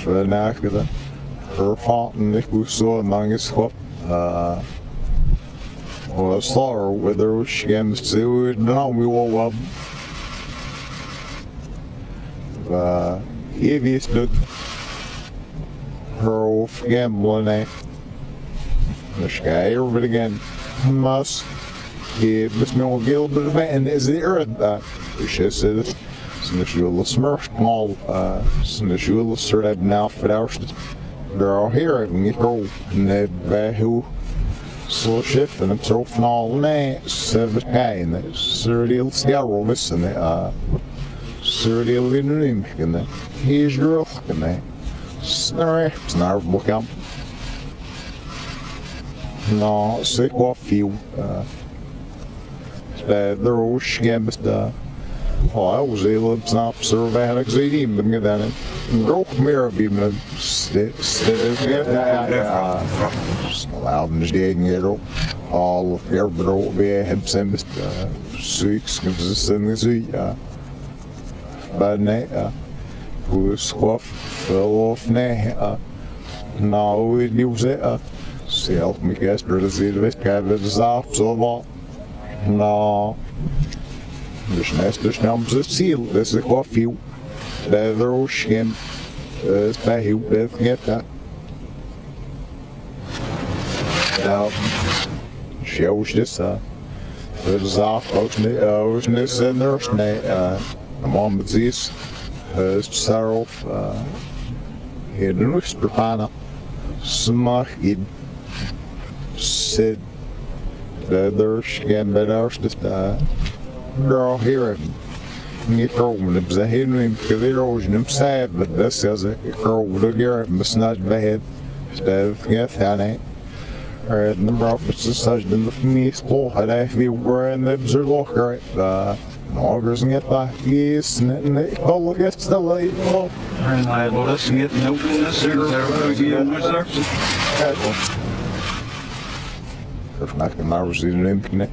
gedaan. Vervaten ik hoe zo lang is schop. Uh, well, Star, whether she games to it, no, we will, um, uh, if you stood her off gambling, eh? This guy, everybody again, must give us no Gilbert event is the earth that she said Snishula Smurf small uh Snishula Serdab now for our girl here and you go neb who så skeppen tror finalen sevkajne surdil skjærolvesene surdil inrymkene hijrokene snarre snarre bokam no sikwa fiu där och skämsta Ja, jag was able to snabbt serva henne i med den. Gråk mer vid med Snallavens degen då. All of your bro vi hem sen psyk ska vi sen sy ja. Men nej ja. Hur skoff för off nej ja. Now we use it. Se Dus naast dus namens het ziel, dat is wat viel. De roosje, het bij heel dat get dat. Nou, shows this uh, het is af, ook niet, ook niet zenders, they're all here and get rolled. I hit me because they're always them sad, but this is a rolled here, it's not bad. Instead of getting right, and the prophets such in the Phoenix Law had I be were in the Bzer right at the Augers and get the Yes and then they call against the light law. And I will listen get no goodness in there for the wizards. If I can I receive an implement?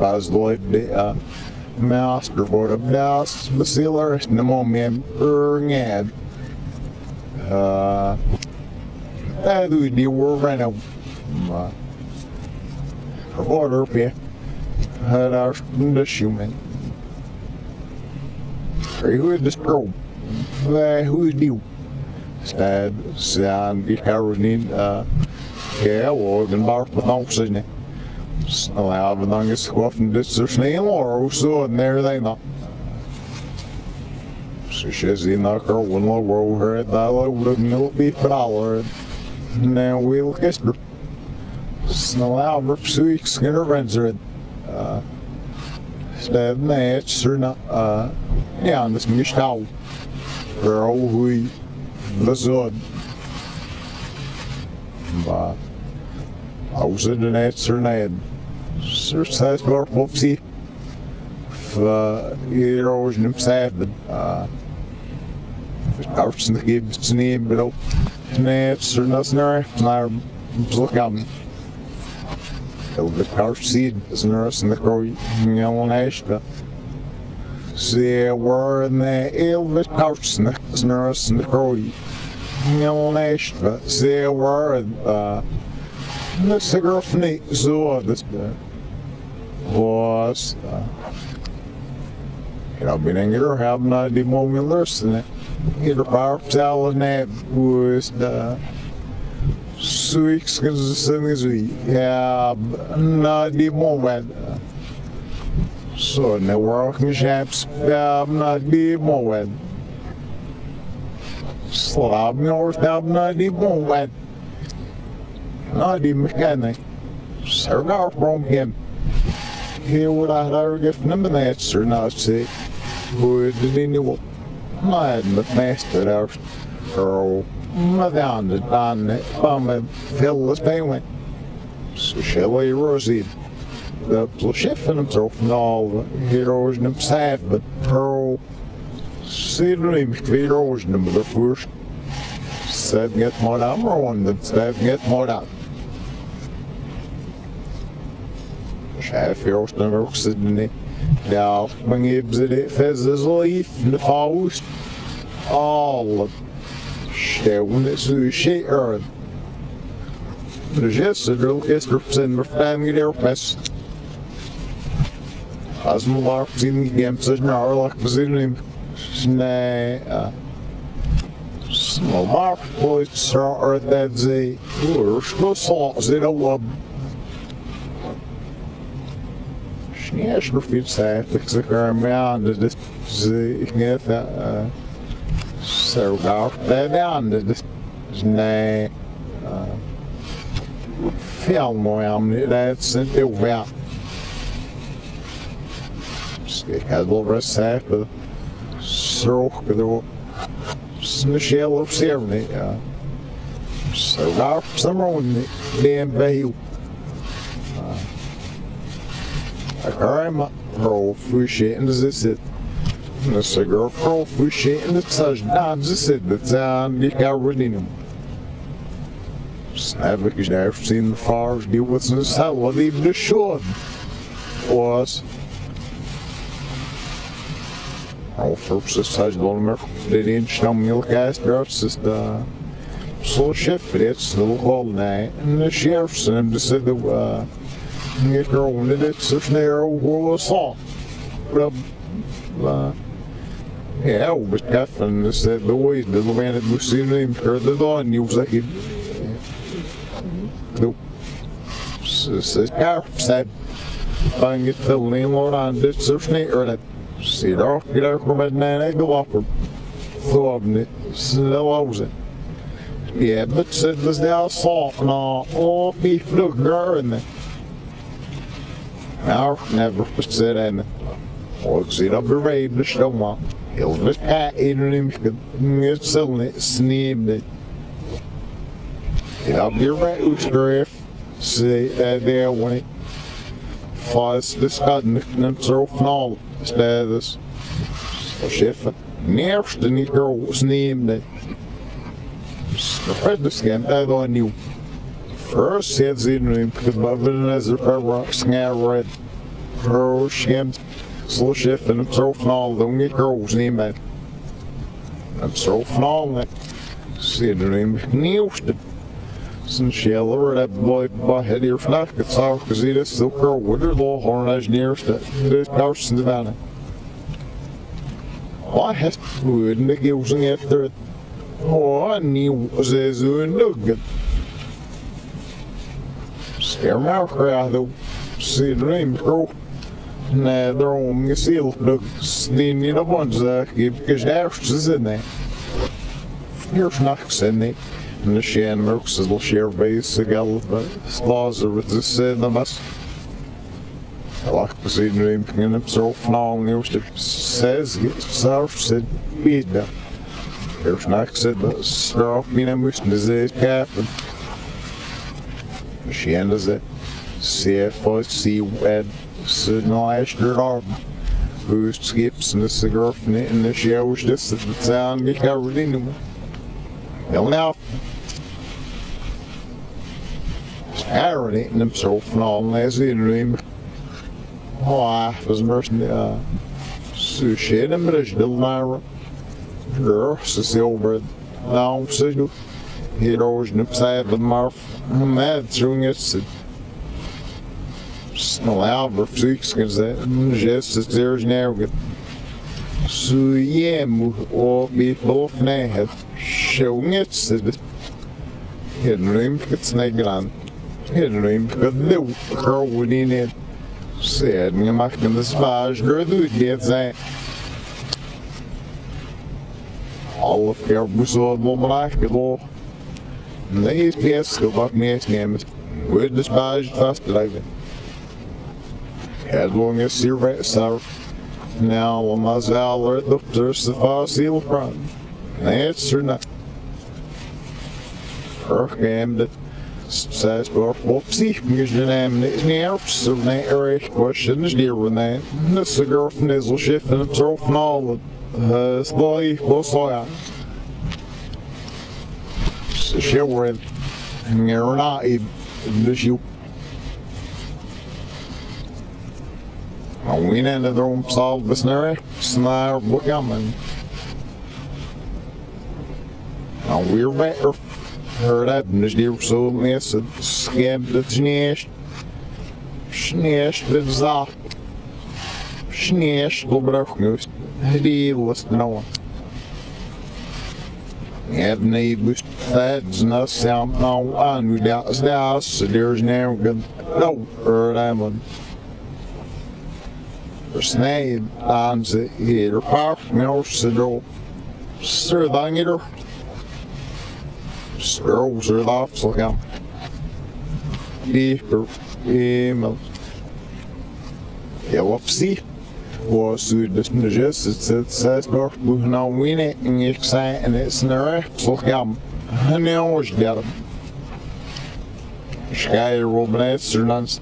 uh, uh, Master de Blas Basiler de moment Ringad. Uh, je die woord rennen. Maar, order je. Het is de schoenen. Hoe is de stroom? Hoe is nieuw? Stad, zijn die heroin, uh, ja, og den bare på dansene. Og jeg har mange skvaffen dødser sneen og så nær deg da. Så ikke si noe roen og ro her, da er det vil bli praler. Kester. Snå jeg har psyk skinner renser. Stedet er et sørna. Ja, det er mye stau. Ro hui. Det så. But I was in an answer and I had exercise more whoopsie. Hier was een zeven. Arts in de gibbs neem below. Nee, it's not snare. Naar look out. Heel bit arts seed in the grow. Jongen heisje. Ze waren heel bit arts in the the zeggen zo. Ja, na die moment. So, ne working chaps, ja, na die moment. Slab north, na die moment. Na die mechanic. Sergar from him. Here would I have given him an answer, not say. Would anyone mind the master out? Or madame the dan bum Phyllis Bailey. Så Shelley Rosie. The chefen hem zo van al heroes hem saaf, but pearl. Sidney McVeer hem de first. Said get more down, one that said get more down. شايف يوصل رقصدني Ja, man gives it fez his life in the faust. All stone is so shit earth. Dus de drukester zijn we fijn der best. Als we maar zien die games is nou like we zien hem. Nee, small mark boys are that they were so so they don't love Ja, ich rufe jetzt einfach sogar mehr an, das ist ich nicht so gar was snishel of servni, ja. So gar someone den veil. Karma pro fushing zit. Na sigar pro fushing the touchdown zit the town die Carolina. Snavik is daar seen the fars deal with the cell of even the shore. Was the så chefret the whole night and the sheriff's and the said the uh get her on it, it's a snare or a saw. But, uh, yeah, I was definitely said the way the man had seen him or the dawn, he was like, nope. Says, yeah, said, bang it, the landlord on this, a snare or that. See it off, get out from that man, I go up her. Throw up in it, so I was it. Yeah, but said, this now soft and all, all beef, look, girl, and then. Nou, never said en och sida beredde stomma. Hilves här inom mötseln snibbe. Jag blir utskrift. Se det when it fast det skatten nem så fnal städes. Och chefen. Närste ni snibbe. Fredesken där då nu. First heads in because Bubba as a rock snare red. Girl shims slow shift and so fnall the only girls name that. The boy bara head here fnack because det är så girl då horn as nearest det kanske inte vänner. Vad häst wouldn't det using efter Åh, ni was det så nugget. Scare me out, though. See the name, girl. Nej, de är siltlugslinjerna på en sak, because there's in there. Here's knocks in there. And the shan merks is the share base, the gal, but slaws are with the cinemas. Like the scene room, and himself now, and he says, gets surf, said, beat them. Here's knocks in the straw, me and wished his head captain. She ended it. CFOC wed Sydneyster Arm. Who skips and the cigar and the shows just at the sound get covered in them. Well now eating himself and all as in room. Oh I was immersed uh sushi and but it's still Myra. Girl, Cecile bread. Now signal. He always nips out the mouth. I'm mad through it. Snel Albert, Fuchs, hjemme og vi på knæet. Sjunget sitt. Henrym snegran. Henrym lo krowin in it. Said me makin the spage girdu det say. All of your busod momrak lo. Nee, yes, go back me nemen. With the spage fast driven. As long as you're right, sir. Now, om man zeller dokter så fácil fram. That's or not. Örgemdet. Says for Whoopsie, because your name is Nerps, so that Eric question is dear with that. This a girl from Nizzle shift and it's all from all of uh, boy, that? So she were in, you're not even, this you. Og en av dem salvesnøre snær på gammen. Og we're better. Hör med så skrämde snäst. Snäst det za. Snäst på bröknus. Det är lust nå. Även i bust fädsna samt nå anu där stas så there's now good. No, hör det man. Snäd anse hier par mjölsedro. Sördangider. Sörl sörlaf så kan. Dieper email. Jag var precis. Och så det nu just det sägs då bu na winne in jag säger en snöre så kan. Han är års där. Sky Robin Sörnans.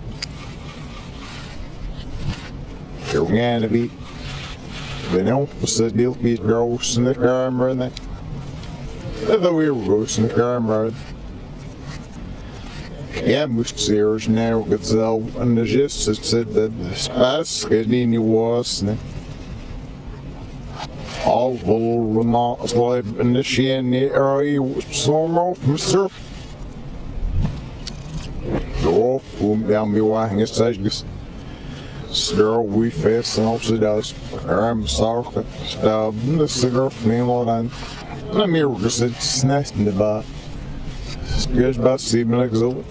Eu ganho vi. Não, você deu que gross na câmera, né? É now, gazelle, and the just said that the space getting you was, né? All the remarks like in the shin, the area was so off, Mr. Go off, down me why, I guess. Girl, we fest and också das I'm sorry. The cigar from me what I'm na mir just snästen det bara. Ska bara se mig like so.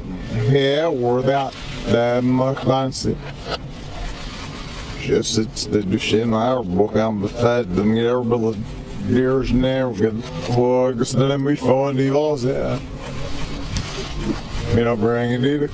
Yeah, we're that. Man kan se. Just it's the duschen här bok am befädd dem ger bil dears now get och så den vi får det var så. Men jag bring it